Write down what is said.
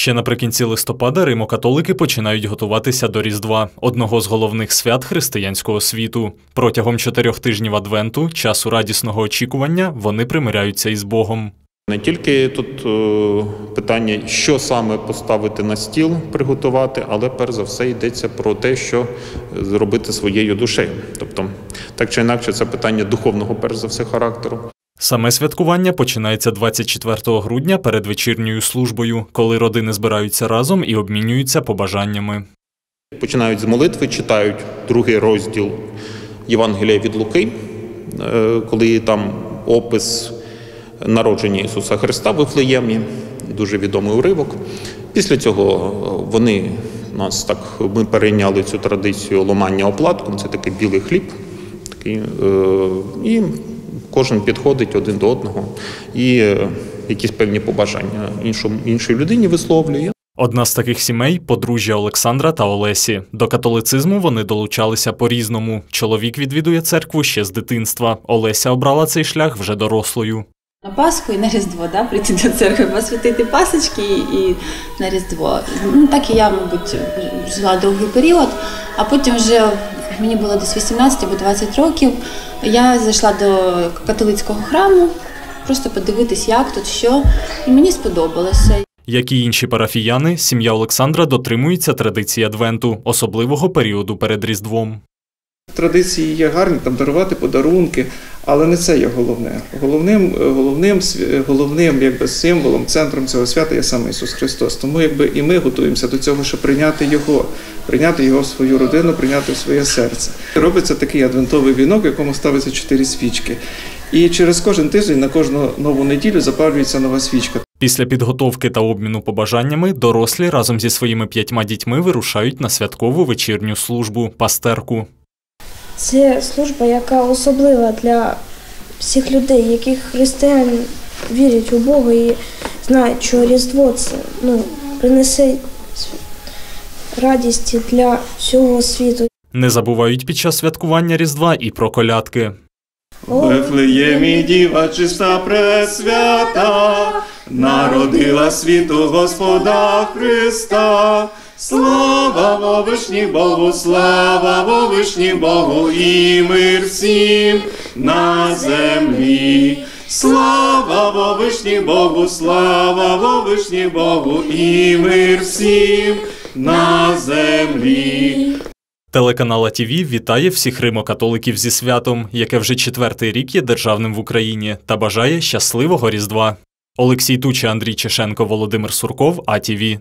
Ще наприкінці листопада римокатолики починають готуватися до Різдва, одного з головних свят християнського світу. Протягом чотирьох тижнів Адвенту, часу радісного очікування, вони примиряються із Богом. Не тільки тут е, питання, що саме поставити на стіл, приготувати, але перш за все йдеться про те, що зробити своєю душею. Тобто, так чи інакше, це питання духовного, перш за все, характеру. Саме святкування починається 24 грудня перед вечірньою службою, коли родини збираються разом і обмінюються побажаннями. Починають з молитви, читають другий розділ Євангелія від Луки, е, коли там опис народження Ісуса Христа в Вифлеємі, дуже відомий уривок. Після цього вони нас так ми перейняли цю традицію ломання оплатком. Це такий білий хліб, е, і кожен підходить один до одного і е, якісь певні побажання іншому іншій людині висловлює. Одна з таких сімей подружжя Олександра та Олесі. До католицизму вони долучалися по-різному. Чоловік відвідує церкву ще з дитинства. Олеся обрала цей шлях вже дорослою. На Пасху і на Різдво, да, прийти до церкви, посвятити пасочки і на Різдво. Ну, так і я, мабуть, жила довгий період, а потім вже мені було десь 18 або 20 років. Я зайшла до католицького храму, просто подивитись, як тут що, і мені сподобалося. Як і інші парафіяни, сім'я Олександра дотримується традиції Адвенту, особливого періоду перед Різдвом. Традиції є гарні, там дарувати подарунки, але не це є головне. Головним, головним, головним якби, символом, центром цього свята є саме Ісус Христос. Тому якби і ми готуємося до цього, щоб прийняти Його, прийняти Його в свою родину, прийняти в своє серце. Робиться такий адвентовий вінок, в якому ставиться чотири свічки. І через кожен тиждень на кожну нову неділю запалюється нова свічка. Після підготовки та обміну побажаннями дорослі разом зі своїми п'ятьма дітьми вирушають на святкову вечірню службу пастерку. Це служба, яка особлива для всіх людей, які християни вірять у Бога і знають, що Різдво це ну, принесе радість для всього світу. Не забувають під час святкування Різдва і про колядки. Вифлеємі діва чиста пресвята, народила світу Господа Христа. Слава вовишні Богу, слава вовишні Богу і мир всім на землі. Слава вовишні Богу, слава вовишні Богу і мир всім на землі. Телеканал АТВ вітає всіх римокатоликів зі святом, яке вже четвертий рік є державним в Україні, та бажає щасливого Різдва. Олексій Туча, Андрій Чешенко, Володимир Сурков, АТВ.